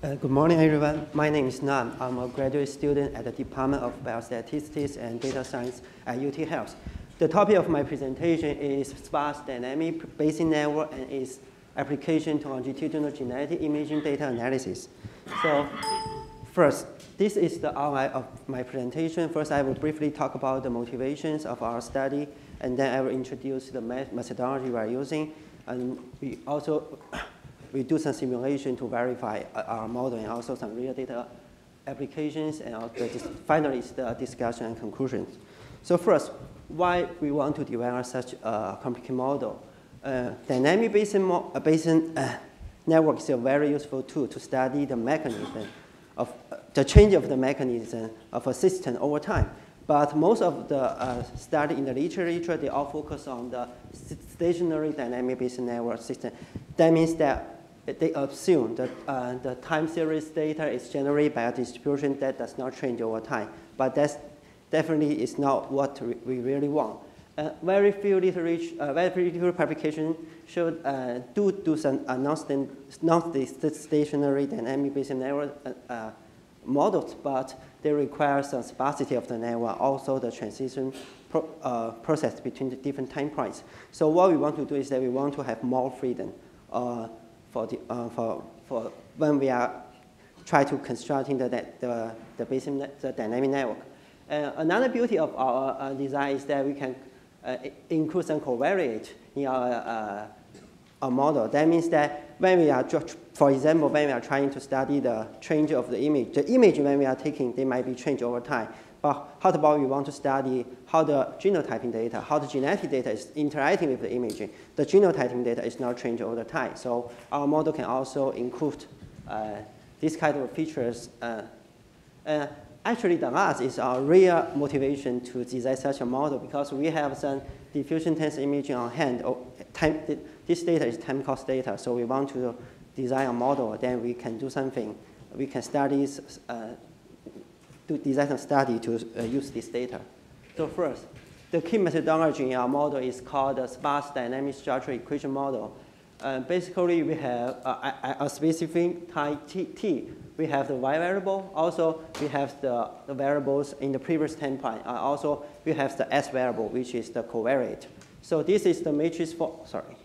Uh, good morning, everyone. My name is Nan. I'm a graduate student at the Department of Biostatistics and Data Science at UT Health. The topic of my presentation is sparse dynamic Bayesian network and its application to longitudinal genetic imaging data analysis. So first, this is the outline of my presentation. First, I will briefly talk about the motivations of our study, and then I will introduce the methodology we are using. And we also we do some simulation to verify uh, our model and also some real data applications, and finally, the discussion and conclusions. So first, why we want to develop such a complicated model? Uh, dynamic Bayesian, uh, Bayesian uh, network is a very useful tool to study the mechanism of uh, the change of the mechanism of a system over time. But most of the uh, study in the literature, they all focus on the stationary dynamic Bayesian network system. That means that they assume that uh, the time series data is generated by a distribution that does not change over time. But that's definitely is not what we really want. Uh, very few literature, uh, very few publications should uh, do, do some uh, non-stationary dynamic Bayesian network uh, uh, models, but they require some sparsity of the network, also the transition pro uh, process between the different time points. So what we want to do is that we want to have more freedom for, the, uh, for, for when we are try to constructing the, the, the basic the dynamic network. Uh, another beauty of our uh, design is that we can uh, include some covariate in our, uh, our model. That means that when we are, for example, when we are trying to study the change of the image, the image when we are taking, they might be changed over time. But how about we want to study how the genotyping data, how the genetic data is interacting with the imaging. The genotyping data is not changing all the time. So our model can also include uh, these kind of features. Uh, uh, actually, the last is our real motivation to design such a model because we have some diffusion tensor imaging on hand. Oh, time, this data is time cost data, so we want to design a model, then we can do something. We can study uh, to design a study to uh, use this data. So first, the key methodology in our model is called the sparse dynamic structure equation model. Uh, basically, we have a, a, a specific type t, t. We have the y variable. Also, we have the, the variables in the previous template. Uh, also, we have the s variable, which is the covariate. So this is the matrix form. Sorry,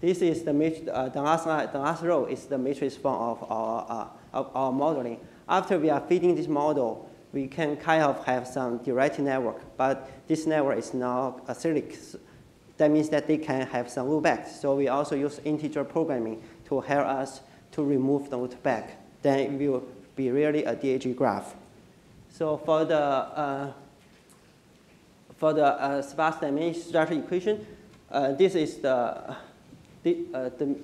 this is the matrix. Uh, the last the last row is the matrix form of our uh, of our modeling. After we are feeding this model, we can kind of have some direct network, but this network is not acyclic. That means that they can have some loopbacks. So we also use integer programming to help us to remove the loopback. Then it will be really a DAG graph. So for the uh, for the uh, sparse dynamic structure equation, uh, this is the, the, uh, the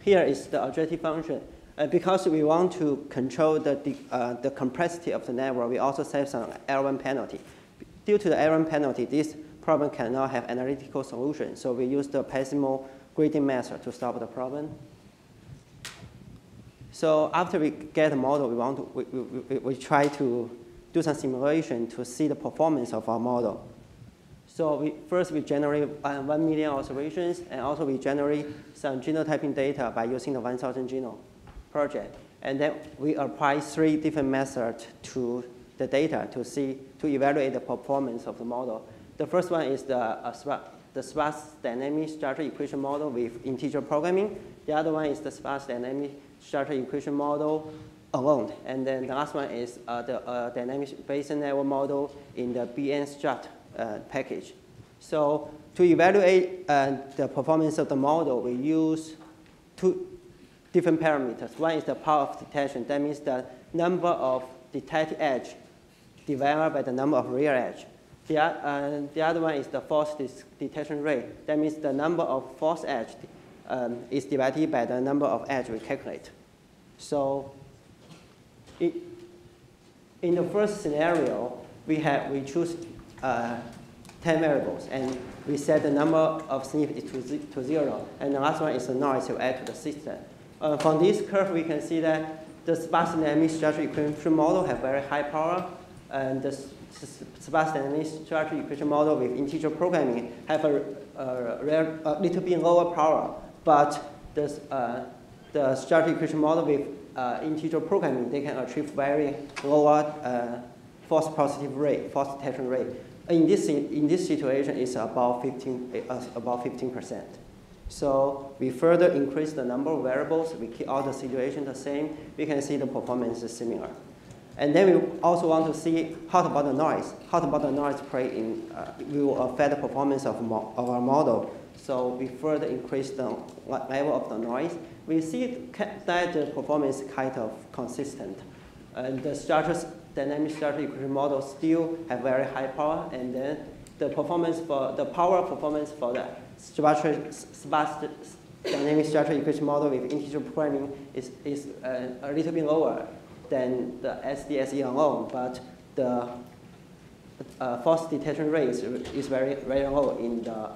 here is the objective function. Uh, because we want to control the, uh, the complexity of the network, we also save some L1 penalty. Due to the L1 penalty, this problem cannot have analytical solution, so we use the proximal gradient method to solve the problem. So after we get the model, we, want to, we, we, we try to do some simulation to see the performance of our model. So we, first we generate uh, 1 million observations, and also we generate some genotyping data by using the 1,000 genome project. And then we apply three different methods to the data to see, to evaluate the performance of the model. The first one is the, uh, the sparse dynamic structure equation model with integer programming. The other one is the sparse dynamic structure equation model alone. And then the last one is uh, the uh, dynamic Bayesian network model in the BNStruct uh, package. So to evaluate uh, the performance of the model, we use two, different parameters. One is the power of detection. That means the number of detected edge divided by the number of real edge. The, uh, the other one is the false detection rate. That means the number of false edge um, is divided by the number of edge we calculate. So it, in the first scenario, we, have, we choose uh, 10 variables, and we set the number of SNPs to, to zero, and the last one is the noise to add to the system. Uh, from this curve, we can see that the sparse dynamic structure equation model have very high power, and the sparse dynamic structure equation model with integer programming have a, a, a little bit lower power, but the, uh, the structure equation model with uh, integer programming, they can achieve very lower uh, false positive rate, false detection rate. In this, in this situation, it's about 15, uh, about 15%. So we further increase the number of variables, we keep all the situations the same, we can see the performance is similar. And then we also want to see how about the noise. How about the noise play in, uh, will affect the performance of, of our model. So we further increase the level of the noise. We see that the performance is kind of consistent. And the structures, dynamic structure equation model still have very high power, and then the performance for the power performance for the structure, sparse dynamic structure equation model with integer programming is, is uh, a little bit lower than the SDSE alone, but the uh, false detection rate is, very, very low in the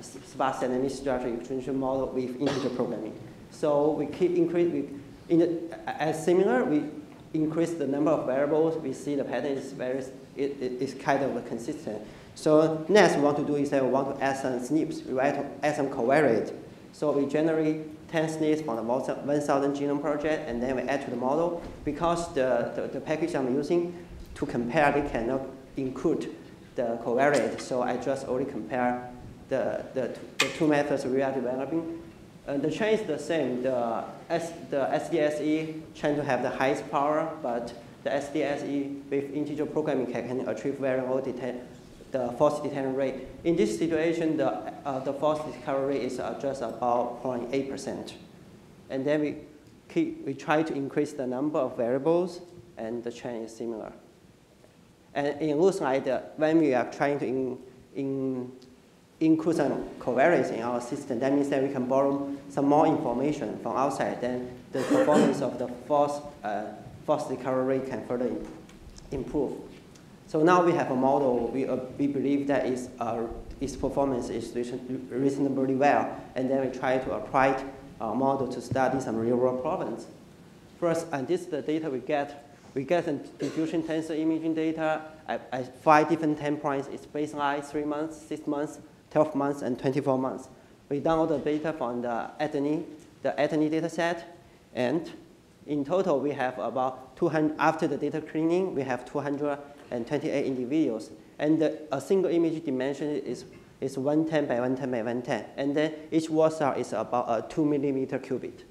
sparse dynamic structure equation model with integer programming. So we keep increasing, as similar, we increase the number of variables, we see the pattern is very, it, it is kind of consistent. So next we want to do is that we want to add some SNPs, we want to add some covariate. So we generate 10 SNPs from the 1000 genome project, and then we add to the model. Because the, the, the package I'm using to compare, they cannot include the covariate, so I just only compare the, the, the two methods we are developing. Uh, the chain is the same. The, S, the SDSE trying to have the highest power, but the SDSE with integer programming can achieve very low the false detection rate. In this situation, the, uh, the false discovery rate is uh, just about 0.8%. And then we, keep, we try to increase the number of variables, and the trend is similar. And it looks like the, when we are trying to in, in, include some covariance in our system, that means that we can borrow some more information from outside, then the performance of the false, uh, false discovery rate can further improve. So now we have a model, we, uh, we believe that its, uh, its performance is reasonably well, and then we try to apply our model to study some real-world problems. First, and this is the data we get. We get some diffusion tensor imaging data at, at five different time points. It's baseline, three months, six months, 12 months, and 24 months. We download the data from the ADNI, the ADNI data set, and in total, we have about 200, after the data cleaning, we have 228 individuals. And the, a single image dimension is, is 110 by 110 by 110. And then each voxel is about a 2 millimeter qubit.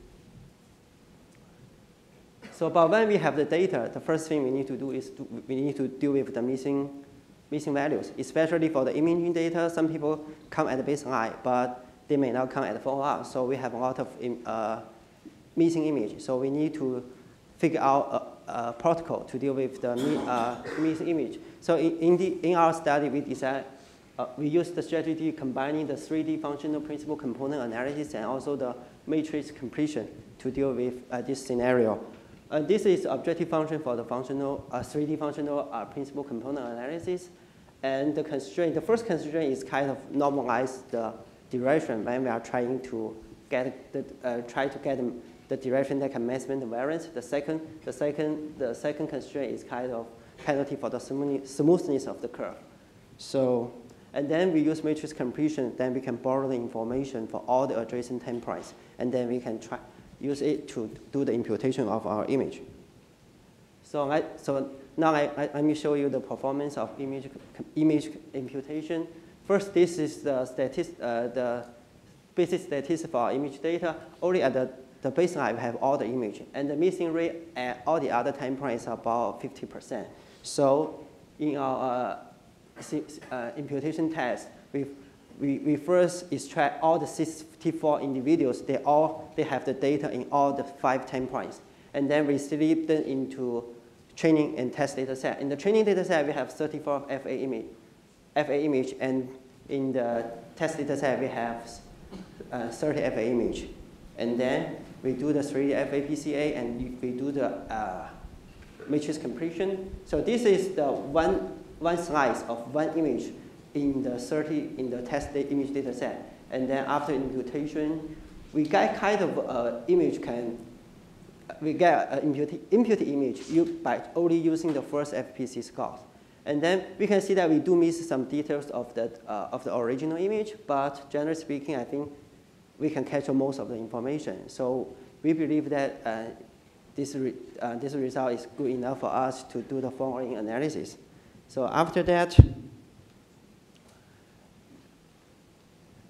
So but when we have the data, the first thing we need to do is to, we need to deal with the missing, missing values, especially for the imaging data. Some people come at the baseline, but they may not come at the follow-up. So we have a lot of uh, missing image. So we need to figure out a protocol to deal with the uh, missing image. So in, the, in our study, we decided, uh, we used the strategy combining the 3D functional principal component analysis and also the matrix completion to deal with uh, this scenario. And this is objective function for the functional, 3D uh, functional uh, principal component analysis. And the constraint, the first constraint is kind of normalize the direction when we are trying to get the, uh, try to get the direction that can the variance. The second, the second, the second constraint is kind of penalty for the smoothness of the curve. So, and then we use matrix completion, then we can borrow the information for all the adjacent time points, and then we can try, use it to do the imputation of our image. So, I, so now I, I, let me show you the performance of image, image imputation. First, this is the, statist, uh, the basic statistics for image data. Only at the the baseline have all the image, and the missing rate at all the other time points is about 50%. So in our uh, uh, imputation test, we, we, we first extract all the 64 individuals. They all they have the data in all the five time points, and then we split them into training and test data set. In the training data set, we have 34 FA image, FA image, and in the test data set, we have uh, 30 FA image. And then we do the 3D FAPCA and we do the uh, matrix completion. So this is the one, one slice of one image in the 30, in the test image data set. And then after imputation, we get kind of uh, image can, we get an imputed, imputed image by only using the first FPC scores. And then we can see that we do miss some details of the, uh, of the original image, but generally speaking, I think we can capture most of the information. So we believe that uh, this, re, uh, this result is good enough for us to do the following analysis. So after that,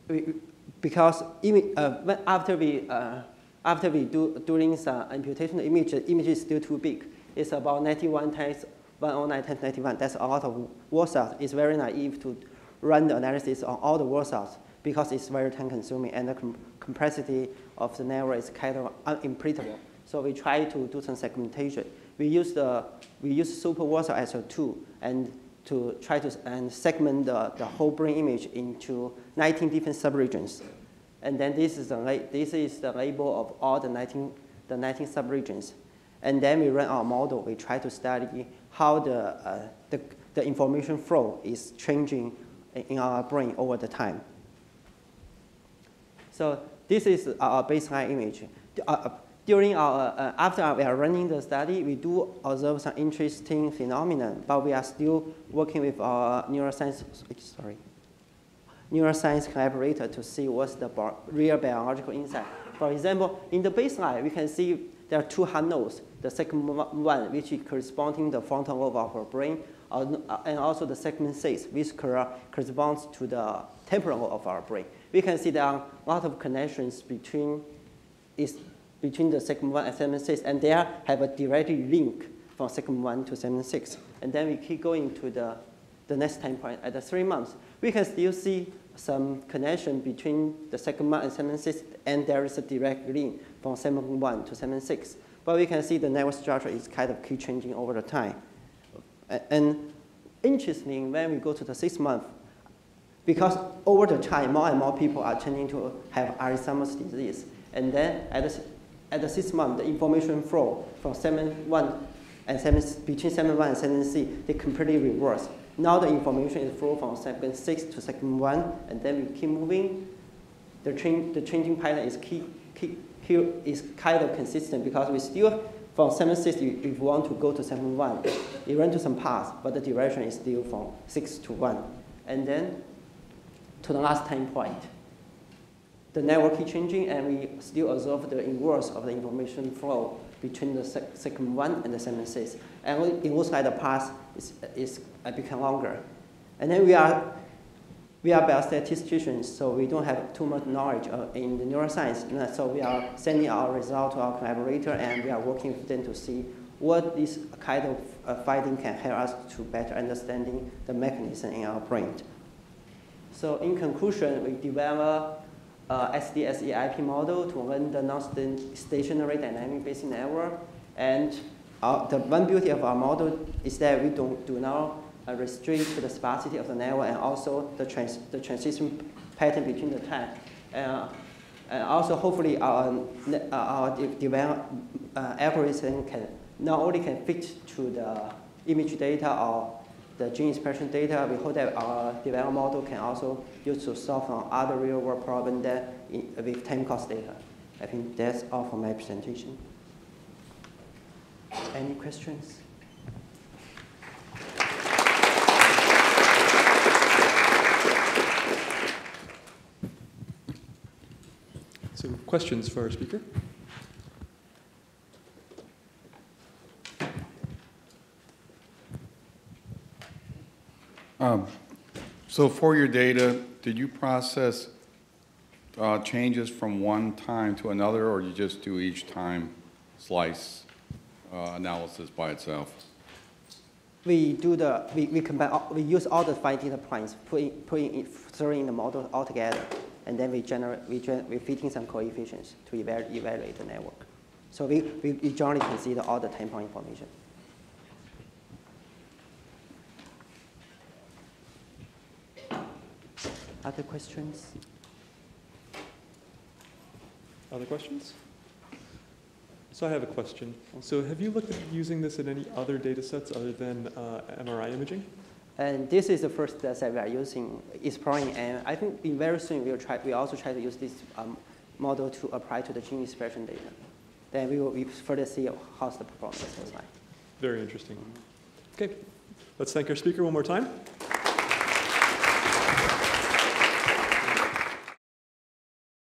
we, because uh, after we, uh, after we do during the imputation, image, the image is still too big. It's about 91 times 109 times 91. That's a lot of voxels. It's very naive to run the analysis on all the voxels because it's very time consuming and the com complexity of the network is kind of unpredictable. So we try to do some segmentation. We use the we use super voxel as a tool and to try to and segment the, the whole brain image into 19 different subregions. And then this is the this is the label of all the 19 the 19 subregions. And then we run our model. We try to study how the, uh, the, the information flow is changing in our brain over the time. So this is our baseline image. Uh, during our, uh, after we are running the study, we do observe some interesting phenomena, but we are still working with our neuroscience, sorry, neuroscience collaborator to see what's the real biological insight. For example, in the baseline, we can see there are two hard nodes. The second one, which is corresponding to the frontal lobe of our brain, uh, and also the segment six, which corresponds to the temporal lobe of our brain. We can see there are a lot of connections between, is, between the segment one and segment six, and they have a direct link from segment one to segment six. And then we keep going to the, the next time point at the three months. We can still see some connection between the segment one and segment six, and there is a direct link from segment one to segment six. But we can see the network structure is kind of key changing over the time. And interestingly, when we go to the six month, because over the time, more and more people are tending to have Alzheimer's disease. And then at the, at the six month, the information flow from segment one and segment, between segment one and segment C, they completely reverse. Now the information is flow from segment six to segment one, and then we keep moving. The, train, the changing pattern is keep here is kind of consistent because we still, from 6, if you want to go to 1, you run to some path, but the direction is still from 6 to 1. And then to the last time point, the network is changing and we still observe the inverse of the information flow between the segment 1 and the segment 6. And it looks like the path is, is uh, become longer. And then we are we are biostatisticians, so we don't have too much knowledge uh, in the neuroscience. So we are sending our result to our collaborator, and we are working with them to see what this kind of uh, finding can help us to better understanding the mechanism in our brain. So in conclusion, we develop a SDSE IP model to learn the non-stationary dynamic Bayesian network. And our, the one beauty of our model is that we don't do not uh, restrict the sparsity of the network and also the, trans the transition pattern between the time. Uh, and also, hopefully, our, uh, our develop, uh, algorithm can not only can fit to the image data or the gene expression data, we hope that our development model can also use to solve on other real-world problems that in, with time course data. I think that's all for my presentation. Any questions? So questions for our speaker? Um, so for your data, did you process uh, changes from one time to another, or you just do each time slice uh, analysis by itself? We do the, we, we combine, we use all the five data points, putting, putting it, throwing the model all together and then we generate, we, we fit some coefficients to evaluate, evaluate the network. So we, we, we generally consider all the time point information. Other questions? Other questions? So I have a question. So have you looked at using this in any other data sets other than uh, MRI imaging? And this is the first data we are using, exploring, and I think in very soon we'll try, we also try to use this um, model to apply to the gene expression data. Then we will further see how's the performance looks like. Very interesting. Okay, let's thank our speaker one more time.